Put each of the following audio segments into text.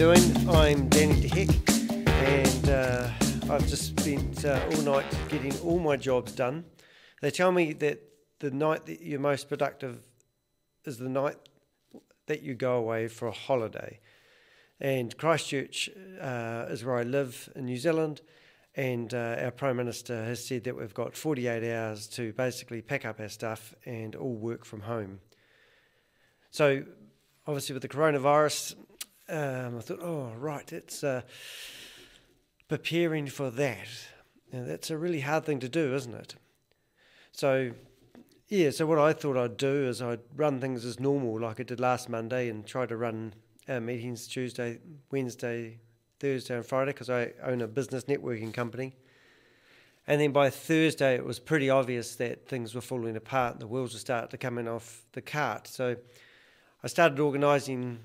Doing? I'm Danny de Hek, and uh, I've just spent uh, all night getting all my jobs done. They tell me that the night that you're most productive is the night that you go away for a holiday. And Christchurch uh, is where I live in New Zealand, and uh, our Prime Minister has said that we've got 48 hours to basically pack up our stuff and all work from home. So, obviously, with the coronavirus, um, I thought, oh, right, it's uh, preparing for that. That's a really hard thing to do, isn't it? So, yeah, so what I thought I'd do is I'd run things as normal, like I did last Monday, and try to run our meetings Tuesday, Wednesday, Thursday, and Friday because I own a business networking company. And then by Thursday, it was pretty obvious that things were falling apart the wheels were starting to come off the cart. So I started organising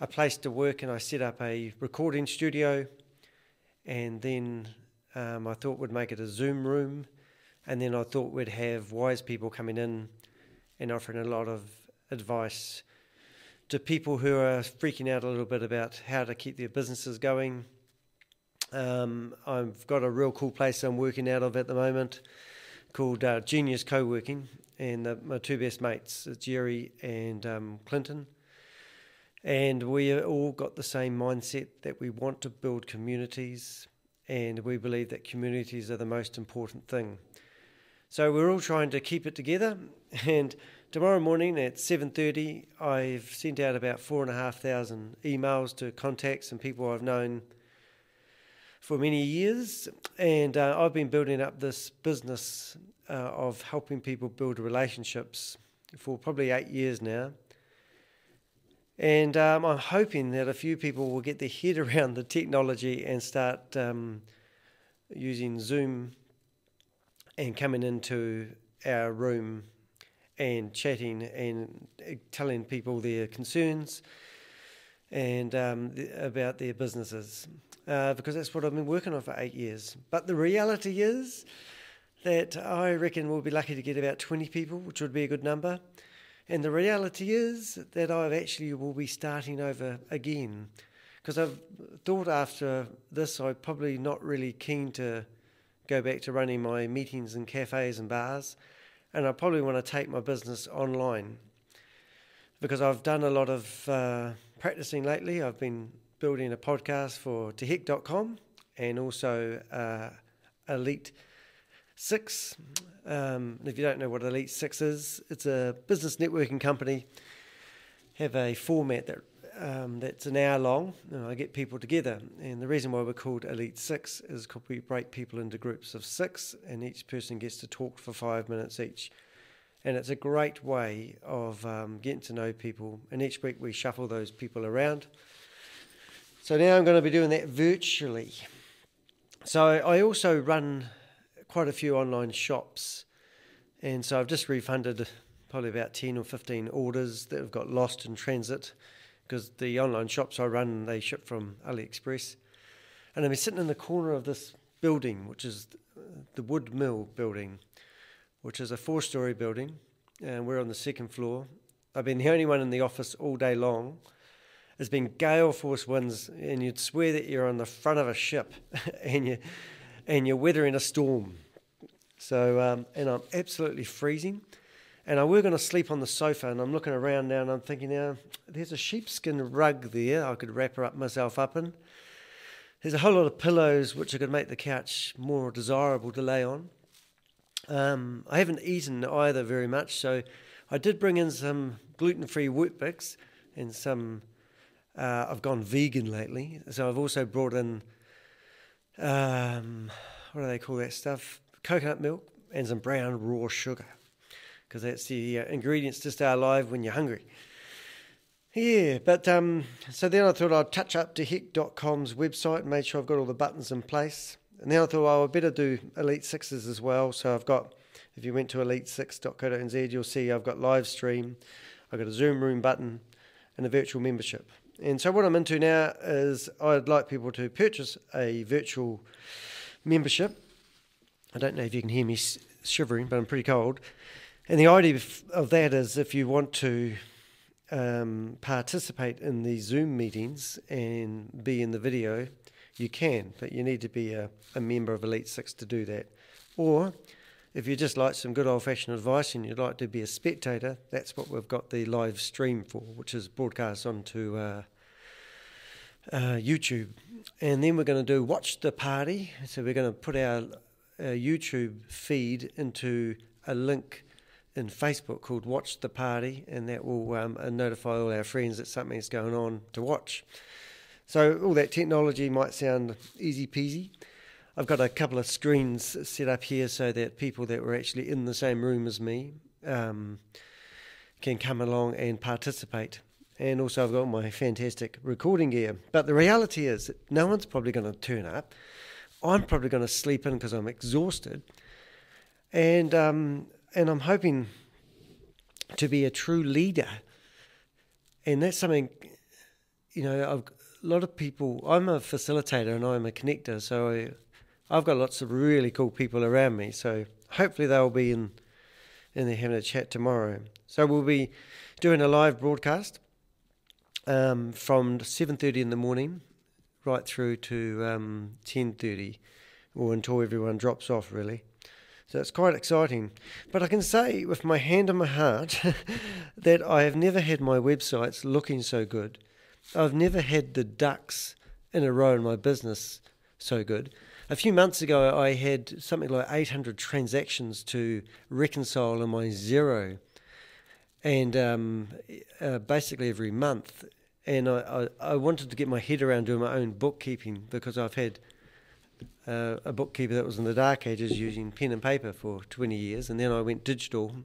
a place to work and I set up a recording studio. And then um, I thought we'd make it a Zoom room and then I thought we'd have wise people coming in and offering a lot of advice to people who are freaking out a little bit about how to keep their businesses going. Um, I've got a real cool place I'm working out of at the moment called uh, Genius Co-working, and uh, my two best mates, Jerry and um, Clinton. And we all got the same mindset that we want to build communities, and we believe that communities are the most important thing. So we're all trying to keep it together. And tomorrow morning at 7.30, I've sent out about 4,500 emails to contacts and people I've known for many years. And uh, I've been building up this business uh, of helping people build relationships for probably eight years now. And um, I'm hoping that a few people will get their head around the technology and start um, using Zoom and coming into our room and chatting and telling people their concerns and um, the, about their businesses uh, because that's what I've been working on for eight years. But the reality is that I reckon we'll be lucky to get about 20 people, which would be a good number. And the reality is that I actually will be starting over again. Because I've thought after this I'm probably not really keen to go back to running my meetings in cafes and bars, and I probably want to take my business online. Because I've done a lot of uh, practicing lately. I've been building a podcast for dehek.com and also uh, Elite Six. Um, if you don't know what Elite Six is, it's a business networking company. Have a format that um, that's an hour long. And I get people together, and the reason why we're called Elite Six is because we break people into groups of six, and each person gets to talk for five minutes each. And it's a great way of um, getting to know people. And each week we shuffle those people around. So now I'm going to be doing that virtually. So I also run quite a few online shops, and so I've just refunded probably about 10 or 15 orders that have got lost in transit because the online shops I run, they ship from AliExpress. And I'm sitting in the corner of this building, which is the Wood Mill building, which is a four story building, and we're on the second floor. I've been the only one in the office all day long. There's been gale force winds, and you'd swear that you're on the front of a ship and, you, and you're weathering a storm. So, um, and I'm absolutely freezing. And I were going to sleep on the sofa, and I'm looking around now, and I'm thinking, now there's a sheepskin rug there I could wrap up myself up in. There's a whole lot of pillows which I could make the couch more desirable to lay on. Um, I haven't eaten either very much, so I did bring in some gluten-free Weet-Bix and some. Uh, I've gone vegan lately, so I've also brought in um, what do they call that stuff? Coconut milk and some brown raw sugar because that's the uh, ingredients to stay alive when you're hungry. Yeah, but um, so then I thought I'd touch up to dehek.com's website and make sure I've got all the buttons in place. And then I thought, well, I better do Elite Sixes as well. So I've got, if you went to elite6.co.nz, you'll see I've got live stream, I've got a Zoom room button, and a virtual membership. And so what I'm into now is I'd like people to purchase a virtual membership. I don't know if you can hear me shivering, but I'm pretty cold. And the idea of that is if you want to um, participate in the Zoom meetings and be in the video, you can, but you need to be a, a member of Elite Six to do that. Or if you just like some good old fashioned advice and you'd like to be a spectator, that's what we've got the live stream for, which is broadcast onto uh, uh, YouTube. And then we're going to do Watch the Party. So we're going to put our, our YouTube feed into a link in Facebook called Watch the Party, and that will um, notify all our friends that something's going on to watch. So all that technology might sound easy peasy. I've got a couple of screens set up here so that people that were actually in the same room as me um, can come along and participate. And also, I've got my fantastic recording gear. But the reality is that no one's probably going to turn up. I'm probably going to sleep in because I'm exhausted. And, um, and I'm hoping to be a true leader. And that's something, you know, I've, a lot of people, I'm a facilitator and I'm a connector. So I, I've got lots of really cool people around me, so hopefully they'll be in in there having a chat tomorrow. So we'll be doing a live broadcast um, from seven thirty in the morning right through to um, ten thirty, or until everyone drops off, really. So it's quite exciting. But I can say with my hand on my heart that I have never had my websites looking so good. I've never had the ducks in a row in my business so good a few months ago, I had something like 800 transactions to reconcile in my Xero. and um, uh, basically every month. And I, I, I, wanted to get my head around doing my own bookkeeping because I've had uh, a bookkeeper that was in the dark ages using pen and paper for 20 years, and then I went digital.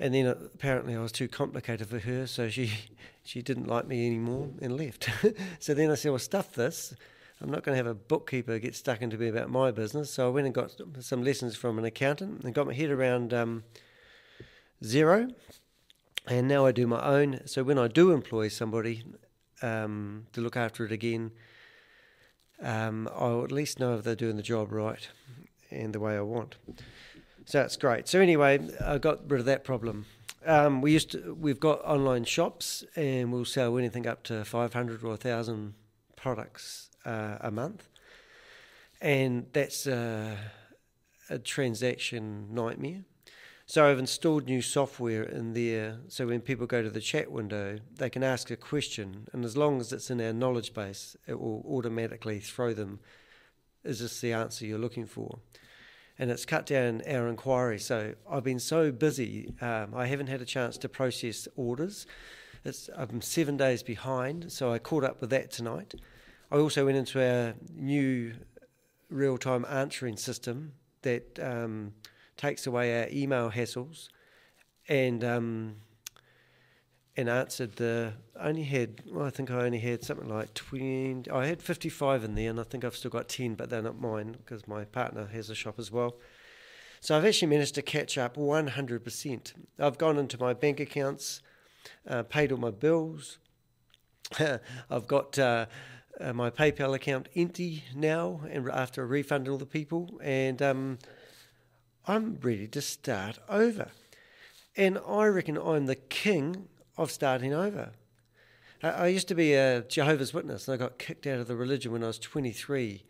And then apparently I was too complicated for her, so she she didn't like me anymore and left. so then I said, "Well, stuff this." I'm not going to have a bookkeeper get stuck into me about my business. So I went and got some lessons from an accountant and got my head around um, Xero. And now I do my own. So when I do employ somebody um, to look after it again, um, I'll at least know if they're doing the job right and the way I want. So that's great. So anyway, I got rid of that problem. Um, we used to, we've got online shops and we'll sell anything up to 500 or 1,000 products uh, a month, and that's a, a transaction nightmare. So I've installed new software in there, so when people go to the chat window, they can ask a question, and as long as it's in our knowledge base, it will automatically throw them. Is this the answer you're looking for? and it's cut down our inquiry. So I've been so busy, um, I haven't had a chance to process orders. It's, I'm seven days behind, so I caught up with that tonight. I also went into our new real time answering system that um, takes away our email hassles and um, and answered the only had well, I think I only had something like 20 I had 55 in there and I think I've still got 10 but they're not mine because my partner has a shop as well. So I've actually managed to catch up 100% I've gone into my bank accounts uh, paid all my bills. I've got uh, uh, my PayPal account empty now, and after I refunded all the people, and um, I'm ready to start over. And I reckon I'm the king of starting over. I, used to be a Jehovah's Witness, and I got kicked out of the religion when I was 23,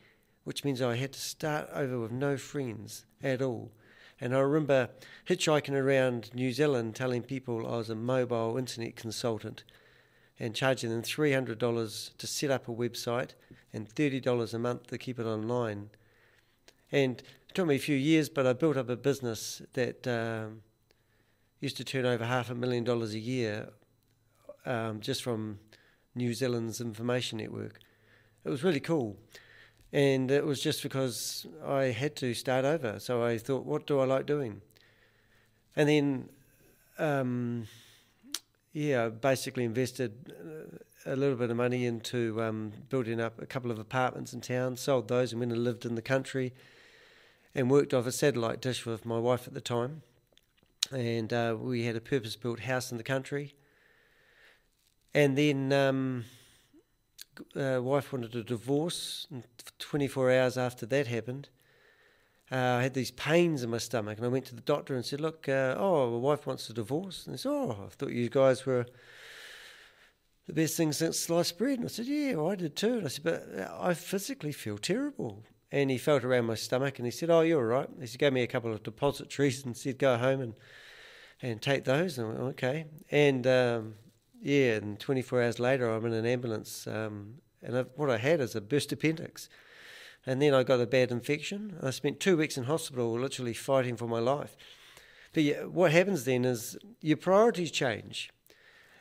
which means I had to start over with no friends at all. And I remember hitchhiking around New Zealand telling people I was a mobile internet consultant and charging them $300 to set up a website and $30 a month to keep it online. And it took me a few years, but I built up a business that um, used to turn over half a million dollars a year um, just from New Zealand's information network. It was really cool. And it was just because I had to start over. So I thought, what do I like doing? And then um, yeah, basically invested uh, a little bit of money into um, building up a couple of apartments in town, sold those, and went and lived in the country and worked off a satellite dish with my wife at the time. And uh, we had a purpose built house in the country. And then um, uh, wife wanted a divorce. And 24 hours after that happened, uh, I had these pains in my stomach, and I went to the doctor and said, "Look, uh, oh, my wife wants a divorce." And he said, "Oh, I thought you guys were the best thing since sliced bread." And I said, "Yeah, well, I did too." And I said, "But uh, I physically feel terrible." And he felt around my stomach, and he said, "Oh, you're all right." He gave me a couple of depositories and said, "Go home and and take those." And I went, "Okay." And um, yeah, and 24 hours later, I'm in an ambulance, um, and I've, what I had is a burst appendix and then I got a bad infection. I spent two weeks in hospital, literally fighting for my life. But yeah, what happens then is your priorities change,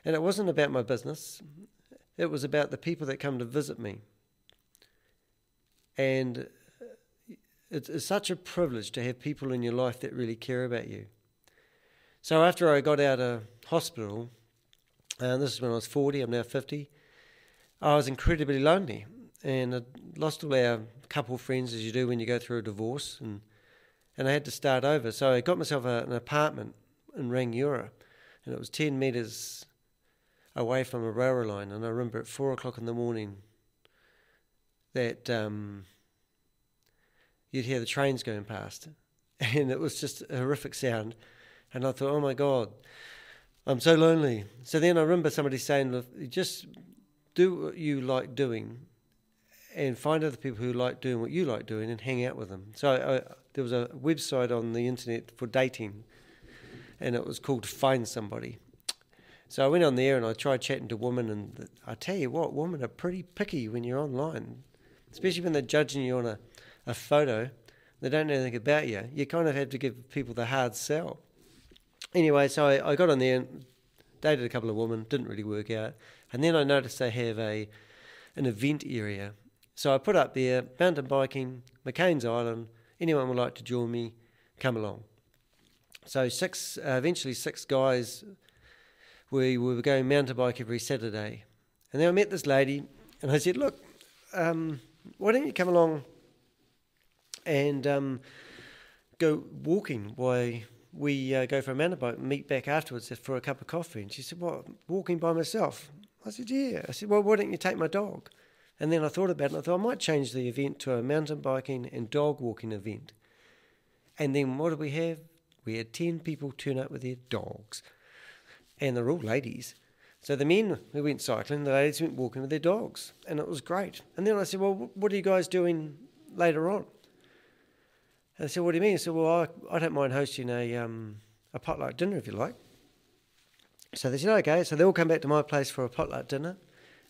and it wasn't about my business; it was about the people that come to visit me. And it's, it's such a privilege to have people in your life that really care about you. So after I got out of hospital, and this is when I was 40, I'm now 50, I was incredibly lonely and I lost all our couple friends as you do when you go through a divorce, and and I had to start over. So I got myself a, an apartment in Rangiora, and it was ten metres away from a railway line. And I remember at four o'clock in the morning that um, you'd hear the trains going past, and it was just a horrific sound. And I thought, oh my God, I'm so lonely. So then I remember somebody saying, just do what you like doing and find other people who like doing what you like doing and hang out with them. So I, there was a website on the internet for dating, and it was called Find Somebody. So I went on there and I tried chatting to women, and I tell you what, women are pretty picky when you're online, especially when they're judging you on a, a photo. They don't know anything about you. You kind of have to give people the hard sell. Anyway, so I, I got on there and dated a couple of women, didn't really work out. And then I noticed they have a an event area so I put up there mountain biking, McLeans Island. Anyone would like to join me, come along. So six, uh, eventually six guys. We, we were going mountain bike every Saturday, and then I met this lady, and I said, "Look, um, why don't you come along and um, go walking while we uh, go for a mountain bike and meet back afterwards for a cup of coffee?" And she said, "What, walking by myself?" I said, "Yeah." I said, "Well, why don't you take my dog?" And then I thought about it and I thought I might change the event to a mountain biking and dog walking event. And then what did we have? We had 10 people turn up with their dogs. And they're all ladies. So the men who went cycling, the ladies went walking with their dogs. And it was great. And then I said, Well, what are you guys doing later on? And I said, What do you mean? I said, Well, I, I don't mind hosting a, um, a potluck dinner if you like. So they said, Okay. So they all come back to my place for a potluck dinner.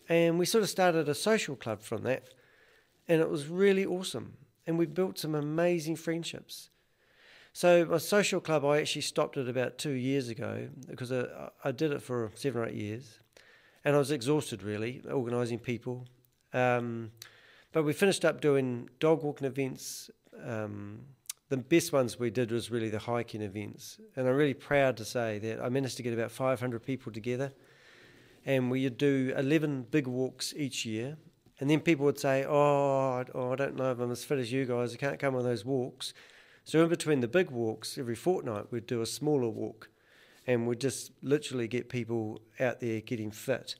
And we sort of started a social club from that. And it was really awesome. And we built some amazing friendships. So, my social club, I actually stopped it about two years ago because I, I did it for seven or eight years. And I was exhausted, really, organising people. Um, but we finished up doing dog walking events. Um, the best ones we did was really the hiking events. And I'm really proud to say that I managed to get about 500 people together and we would do 11 big walks each year. And then people would say, oh, oh, I don't know if I'm as fit as you guys, I can't come on those walks. So in between the big walks, every fortnight, we'd do a smaller walk and we'd just literally get people out there getting fit.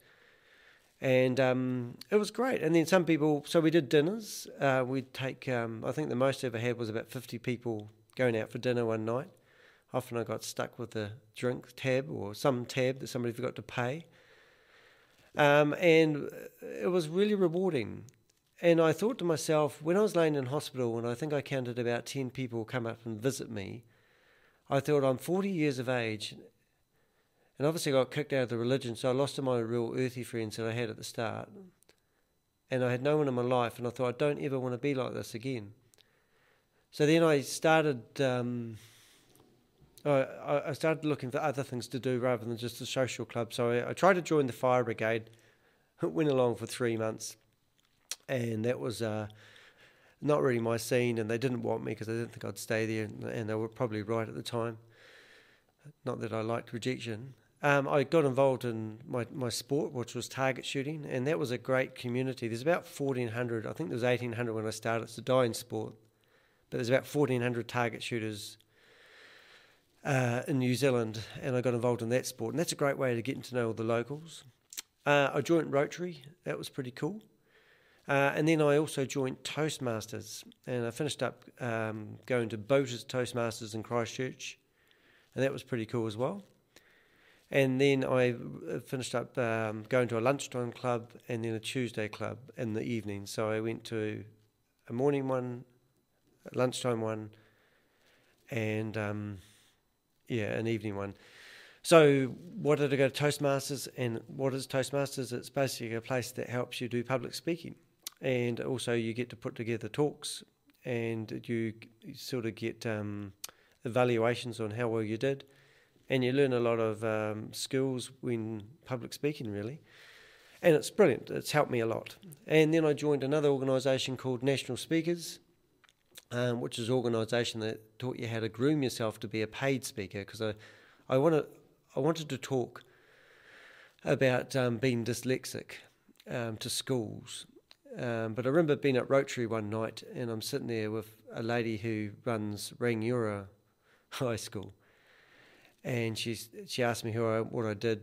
And um, it was great. And then some people, so we did dinners. Uh, we'd take, um, I think the most I ever had was about 50 people going out for dinner one night. Often I got stuck with a drink tab or some tab that somebody forgot to pay. Um, and it was really rewarding. And I thought to myself, when I was laying in hospital, and I think I counted about 10 people come up and visit me, I thought, I'm 40 years of age, and obviously I got kicked out of the religion, so I lost all my real earthy friends that I had at the start. And I had no one in my life, and I thought, I don't ever want to be like this again. So then I started. Um, I, started looking for other things to do rather than just a social club. So I, I tried to join the fire brigade, went along for three months, and that was uh, not really my scene. And they didn't want me because they didn't think I'd stay there, and, they were probably right at the time. Not that I liked rejection. Um, I got involved in my, my sport, which was target shooting, and that was a great community. There's about 1,400, I think there was 1,800 when I started. It's a dying sport, but there's about 1,400 target shooters uh, in New Zealand, and I got involved in that sport. And that's a great way to get to know all the locals. Uh, I joined Rotary, that was pretty cool. Uh, and then I also joined Toastmasters, and I finished up um, going to Boaters Toastmasters in Christchurch, and that was pretty cool as well. And then I uh, finished up um, going to a lunchtime club and then a Tuesday club in the evening. So I went to a morning one, a lunchtime one, and um, yeah, an evening one. So, what did I go to Toastmasters? And what is Toastmasters? It's basically a place that helps you do public speaking. And also, you get to put together talks and you sort of get um, evaluations on how well you did. And you learn a lot of um, skills when public speaking, really. And it's brilliant. It's helped me a lot. And then I joined another organisation called National Speakers, um, which is an organisation that taught you how to groom yourself to be a paid speaker. Because I, I want to I wanted to talk about um, being dyslexic um, to schools. Um, but I remember being at Rotary one night and I'm sitting there with a lady who runs Rangiora High School. And she's, she asked me who I, what I did.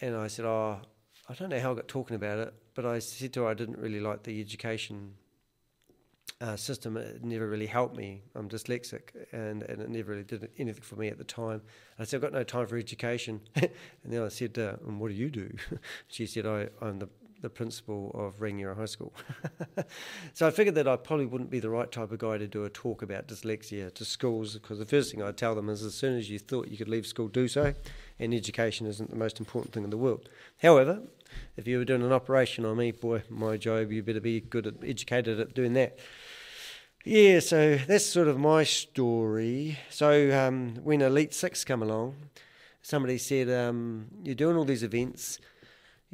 And I said, Oh, I don't know how I got talking about it, but I said to her I didn't really like the education uh, system it never really helped me. I'm dyslexic, and, and it never really did anything for me at the time. I said, I've got no time for education. and then I said, uh, and what do you do? she said, I, I'm the, the principal of Rangiora High School. so I figured that I probably wouldn't be the right type of guy to do a talk about dyslexia to schools, because the first thing I'd tell them is as soon as you thought you could leave school, do so, and education isn't the most important thing in the world. However, if you were doing an operation on me, boy, my job, you better be good at educated at doing that. Yeah, so that's sort of my story. So um, when Elite Six come along, somebody said, um, "You're doing all these events.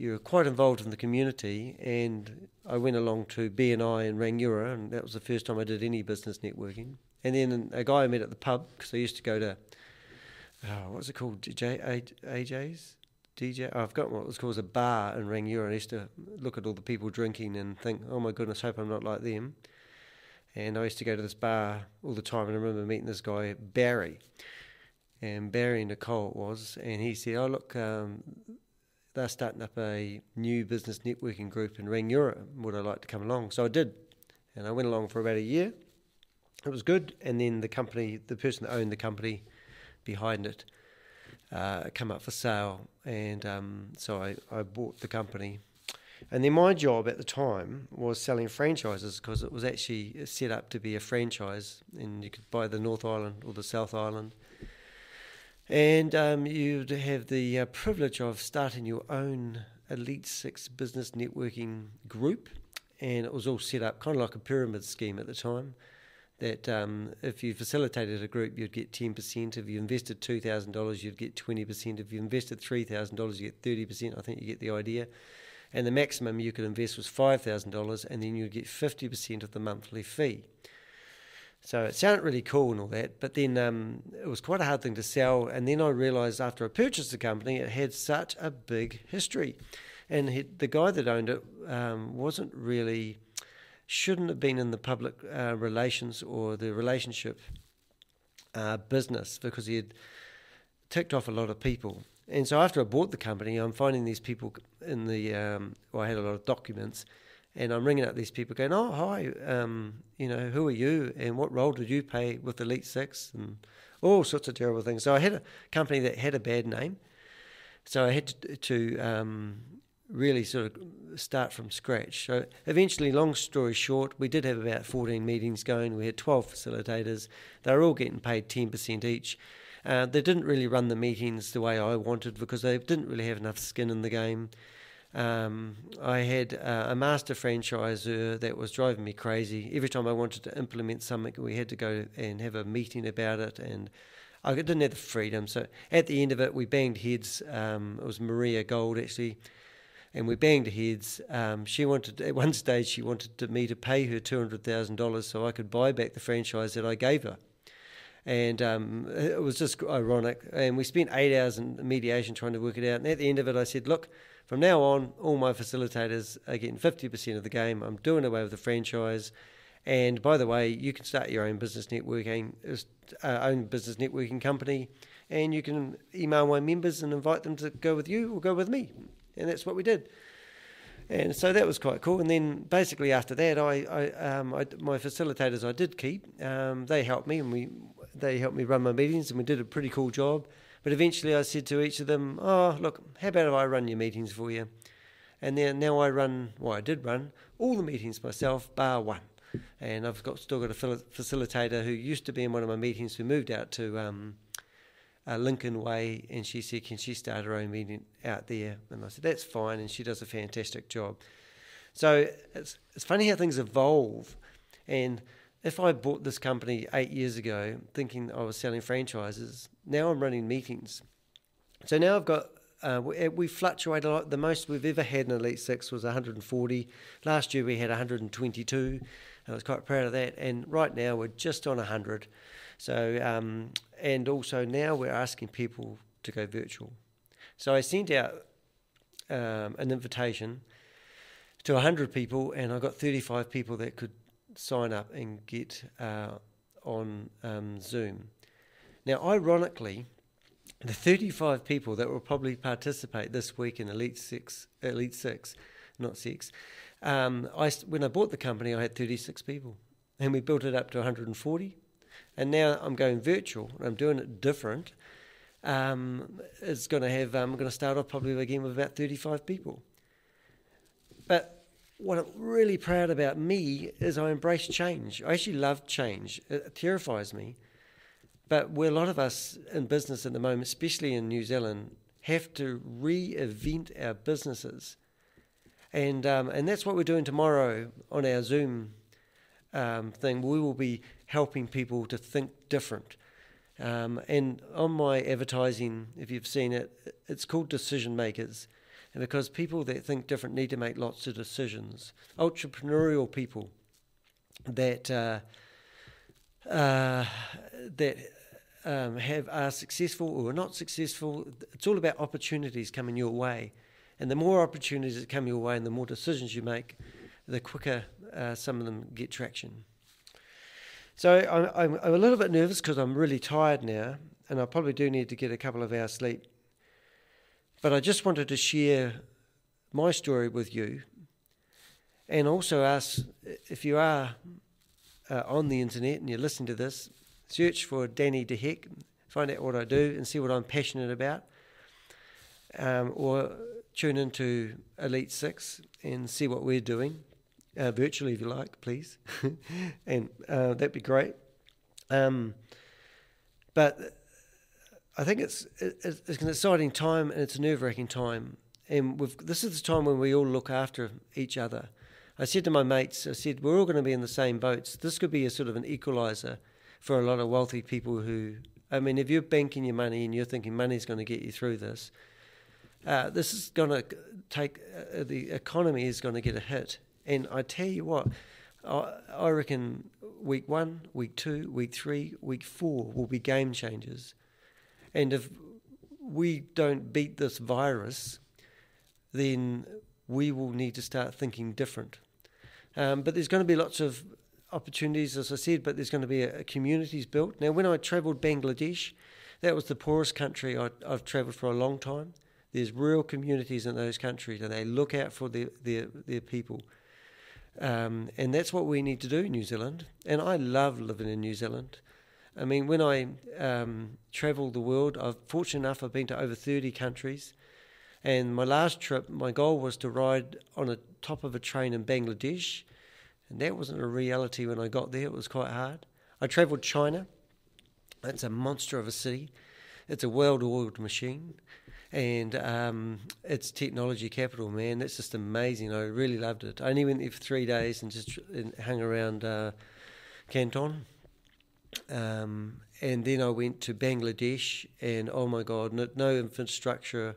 You're quite involved in the community." And I went along to BNI in Rangiora, and that was the first time I did any business networking. And then a guy I met at the pub because I used to go to oh, what's it called, DJ, AJ's. DJ, oh, I've got what was called a bar in Rangiora. I used to look at all the people drinking and think, oh my goodness, hope I'm not like them. And I used to go to this bar all the time, and I remember meeting this guy Barry, and Barry Nicole it was, and he said, "Oh look, um, they're starting up a new business networking group in Rangiora. Would I like to come along?" So I did, and I went along for about a year. It was good, and then the company, the person that owned the company behind it, uh, come up for sale, and um, so I, I bought the company and then my job at the time was selling franchises because it was actually set up to be a franchise, and you could buy the North Island or the South Island. And um, you'd have the uh, privilege of starting your own Elite Six business networking group, and it was all set up kind of like a pyramid scheme at the time. That um, if you facilitated a group, you'd get 10%. If you invested $2,000, you'd get 20%. If you invested $3,000, you get 30%. I think you get the idea and the maximum you could invest was $5,000, and then you'd get 50% of the monthly fee. So it sounded really cool and all that, but then um, it was quite a hard thing to sell. And then I realised after I purchased the company, it had such a big history, and he, the guy that owned it um, wasn't really, shouldn't have been in the public uh, relations or the relationship uh, business because he had ticked off a lot of people. And so after I bought the company, I'm finding these people in the, um, well, I had a lot of documents, and I'm ringing up these people going, oh, hi, um, you know, who are you, and what role did you play with Elite Six, and all sorts of terrible things. So I had a company that had a bad name, so I had to, to um, really sort of start from scratch. So eventually, long story short, we did have about 14 meetings going. We had 12 facilitators. They were all getting paid 10% each. Uh, they didn't really run the meetings the way I wanted because they didn't really have enough skin in the game. Um, I had uh, a master franchisor that was driving me crazy. Every time I wanted to implement something, we had to go and have a meeting about it, and I didn't have the freedom. So at the end of it, we banged heads. Um, it was Maria Gold actually, and we banged heads. Um, she wanted at one stage she wanted to, me to pay her two hundred thousand dollars so I could buy back the franchise that I gave her and um, it was just ironic. And we spent eight hours in mediation trying to work it out. And at the end of it, I said, "Look, from now on, all my facilitators are getting fifty percent of the game. I'm doing away with the franchise." And by the way, you can start your own business networking, uh, own business networking company, and you can email my members and invite them to go with you or go with me. And that's what we did. And so that was quite cool. And then basically after that, I, I, um, I my facilitators I did keep. Um, they helped me, and we they helped me run my meetings, and we did a pretty cool job. But eventually, I said to each of them, "Oh, look, how about if I run your meetings for you?" And then now I run, well, I did run all the meetings myself, bar one. And I've got still got a facilitator who used to be in one of my meetings who moved out to um, uh, Lincoln Way, and she said, "Can she start her own meeting out there?" And I said, "That's fine," and she does a fantastic job. So it's it's funny how things evolve, and if I bought this company eight years ago thinking I was selling franchises, now I'm running meetings. So now I've got uh, we, we, fluctuate a lot. The most we've ever had in Elite Six was 140. Last year we had 122. I was quite proud of that. And right now we're just on 100. So, um, and also now we're asking people to go virtual. So I sent out um, an invitation to 100 people, and I got 35 people that could sign up and get uh, on um, Zoom. Now, ironically, the 35 people that will probably participate this week in Elite Six, Elite Six, not six. Um, I, when I bought the company, I had 36 people, and we built it up to 140 and now I'm going virtual. And I'm doing it different. Um, it's going to have. I'm going to start off probably again with about 35 people. But what I'm really proud about me is I embrace change. I actually love change. It terrifies me. But where a lot of us in business at the moment, especially in New Zealand, have to reinvent our businesses. And, um, and that's what we're doing tomorrow on our Zoom um, thing. We will be helping people to think different. Um, and on my advertising, if you've seen it, it's called Decision Makers. And because people that think different need to make lots of decisions, entrepreneurial people that uh, uh, that um, have are successful or not successful, it's all about opportunities coming your way. And the more opportunities that come your way, and the more decisions you make, the quicker uh, some of them get traction. So I'm, I'm, I'm a little bit nervous because I'm really tired now, and I probably do need to get a couple of hours sleep. But I just wanted to share my story with you, and also ask if you are uh, on the internet and you're listening to this, search for Danny de Hek, find out what I do, and see what I'm passionate about, um, or tune into Elite Six and see what we're doing uh, virtually if you like, please, and uh, that'd be great. Um, but I think it's, it's, an exciting time and it's a nerve wracking time, and this is the time when we all look after each other. I said to my mates, I said we're all going to be in the same boats. This could be a sort of an equalizer for a lot of wealthy people who, I mean, if you're banking your money and you're thinking money's going to get you through this, uh, this is going to take uh, the economy is going to get a hit and I tell you what, I, I reckon week one, week two, week three, week four will be game changers. And if we don't beat this virus, then we will need to start thinking different. Um, but there's going to be lots of opportunities, as I said, but there's going to be a, a communities built. Now, when I travelled Bangladesh, that was the poorest country I, have travelled for a long time. There's real communities in those countries, and they look out for their, their, their people. Um, and that's what we need to do in New Zealand. And I love living in New Zealand. I mean, when I um, travel the world, I've fortunate enough I've been to over 30 countries. And my last trip, my goal was to ride on the top of a train in Bangladesh. And that wasn't a reality when I got there. It was quite hard. I travelled China. It's a monster of a city. It's a well-oiled machine and um, it's technology capital, man. It's just amazing. I really loved it. I only went there for three days and just hung around uh, Canton. Um, and then I went to Bangladesh, and oh my God, no, no infrastructure,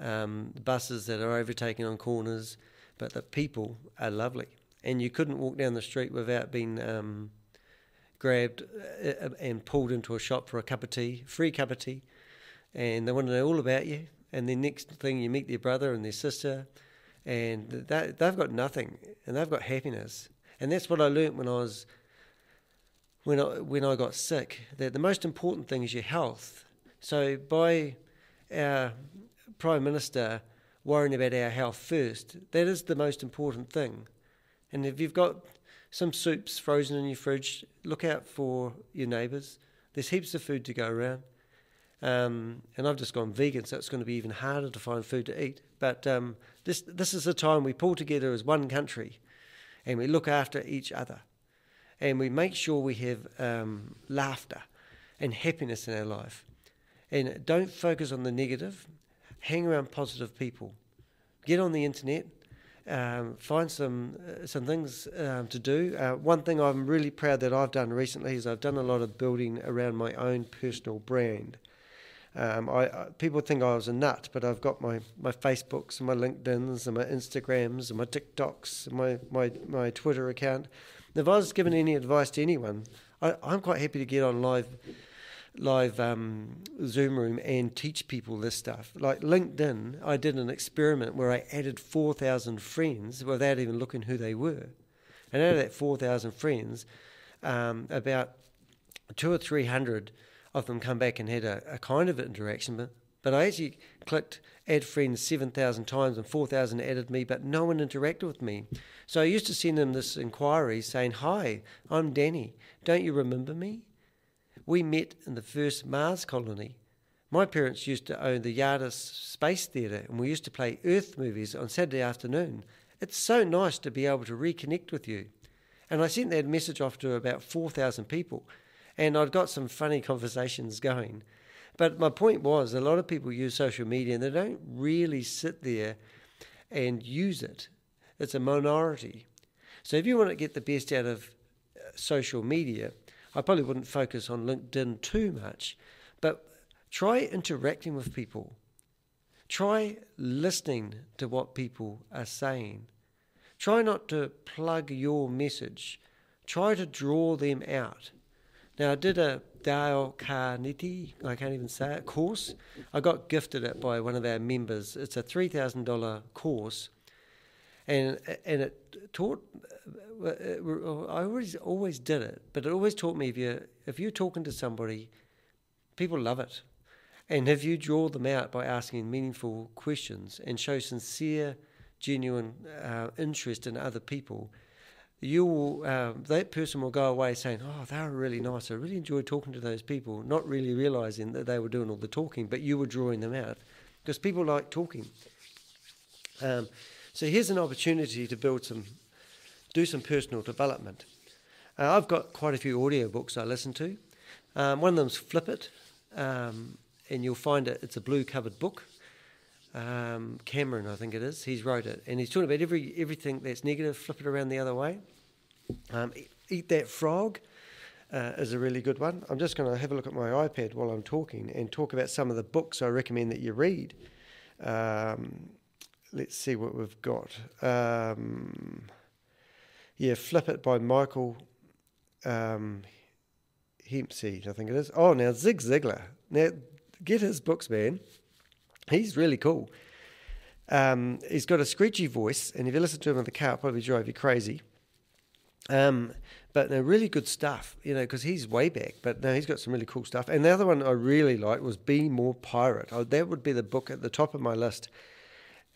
um, buses that are overtaking on corners, but the people are lovely. And you couldn't walk down the street without being um, grabbed uh, and pulled into a shop for a cup of tea, free cup of tea and they want to know all about you. And then next thing you meet their brother and their sister, and that, they've got nothing, and they've got happiness. And that's what I learnt when I was when I when I got sick. That the most important thing is your health. So by our prime minister worrying about our health first. That is the most important thing. And if you've got some soups frozen in your fridge, look out for your neighbours. There's heaps of food to go around. Um, and I've just gone vegan, so it's going to be even harder to find food to eat. But um, this this is the time we pull together as one country, and we look after each other, and we make sure we have um, laughter and happiness in our life, and don't focus on the negative. Hang around positive people. Get on the internet. Um, find some uh, some things um, to do. Uh, one thing I'm really proud that I've done recently is I've done a lot of building around my own personal brand. Um, I, I, people think I was a nut, but I've got my, my Facebooks and my LinkedIn's and my Instagrams and my TikToks and my, my, my Twitter account. If I was given any advice to anyone, I, I'm quite happy to get on live live um, Zoom room and teach people this stuff. Like LinkedIn, I did an experiment where I added 4,000 friends without even looking who they were. And out of that 4,000 friends, um, about two or 300 of them come back and had a, a kind of interaction, but, but I actually clicked add friends 7,000 times and 4,000 added me, but no one interacted with me. So I used to send them this inquiry saying, Hi, I'm Danny. Don't you remember me? We met in the first Mars colony. My parents used to own the Yardis Space Theatre, and we used to play Earth movies on Saturday afternoon. It's so nice to be able to reconnect with you. And I sent that message off to about 4,000 people and I'd got some funny conversations going. But my point was, a lot of people use social media and they don't really sit there and use it. It's a minority. So if you want to get the best out of uh, social media, I probably wouldn't focus on LinkedIn too much, but try interacting with people. Try listening to what people are saying. Try not to plug your message. Try to draw them out. Now, I did a Dale Carnegie, I can't even say it, course. I got gifted it by one of our members. It's a $3,000 course. And, and it taught, I always, always did it, but it always taught me if, you, if you're talking to somebody, people love it. And if you draw them out by asking meaningful questions and show sincere, genuine uh, interest in other people, you will, um, that person will go away saying, "Oh, they were really nice. I really enjoyed talking to those people," not really realizing that they were doing all the talking, but you were drawing them out because people like talking. Um, so here's an opportunity to build some, do some personal development. Uh, I've got quite a few audio books I listen to. Um, one of them's Flip It, um, and you'll find it. It's a blue covered book. Um, Cameron, I think it is. He's wrote it, and he's talking about every everything that's negative. Flip it around the other way. Um, eat, that frog uh, is a really good one. I'm just going to have a look at my iPad while I'm talking and talk about some of the books I recommend that you read. Um, let's see what we've got. Um, yeah, Flip It by Michael um, Hempseed, I think it is. Oh, now Zig Ziglar. Now get his books, man. He's really cool. Um, he's got a screechy voice, and if you listen to him in the car, it probably drive you crazy. Um, but they're really good stuff, you know, because he's way back. But no, he's got some really cool stuff. And the other one I really liked was Be More Pirate. Oh, that would be the book at the top of my list.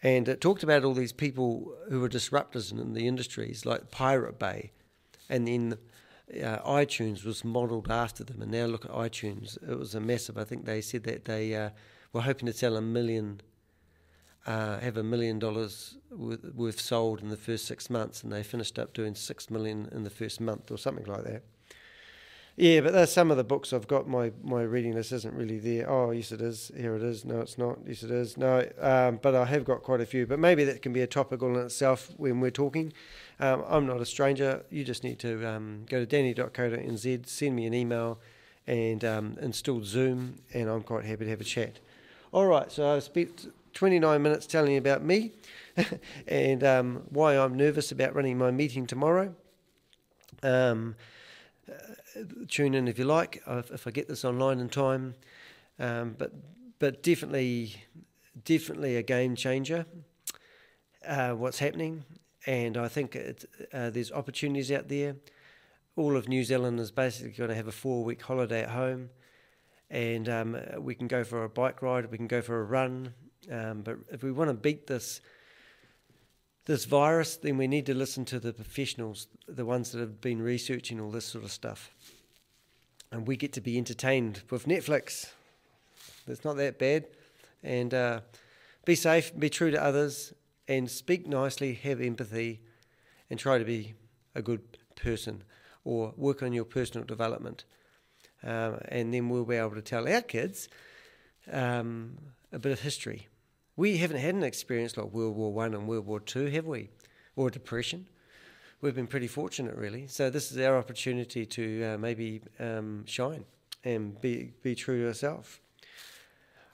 And it talked about all these people who were disruptors in, in the industries, like Pirate Bay. And then uh, iTunes was modelled after them. And now look at iTunes. It was a massive. I think they said that they uh, were hoping to sell a million, uh, have a million dollars worth sold in the first six months, and they finished up doing six million in the first month or something like that. Yeah, but there's some of the books I've got. My, my reading list isn't really there. Oh, yes, it is. Here it is. No, it's not. Yes, it is. No, um, but I have got quite a few. But maybe that can be a topical in itself when we're talking. Um, I'm not a stranger. You just need to um, go to danny.co.nz, send me an email, and um, install Zoom, and I'm quite happy to have a chat. All right, so I've spent 29 minutes telling you about me and um, why I'm nervous about running my meeting tomorrow. Um, uh, tune in if you like, if I get this online in time. Um, but but definitely, definitely a game changer. Uh, what's happening, and I think uh, there's opportunities out there. All of New Zealand is basically going to have a four-week holiday at home and um, we can go for a bike ride, we can go for a run, Um, but if we want to beat this this virus, then we need to listen to the professionals, the ones that have been researching all this sort of stuff. And we get to be entertained with Netflix. It's not that bad. And uh, be safe, be true to others, and speak nicely, have empathy, and try to be a good person or work on your personal development. Um, and then we'll be able to tell our kids um, a bit of history we haven't had an experience like World War One and World War Two, have we? Or depression. We've been pretty fortunate, really. So this is our opportunity to uh, maybe um, shine and be be true to ourselves.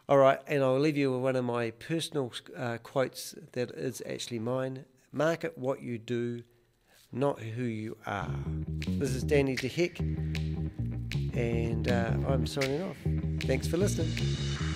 All right, and I'll leave you with one of my personal uh, quotes that is actually mine. Market what you do, not who you are. This is Danny de Hek, and uh, I'm signing off. Thanks for listening.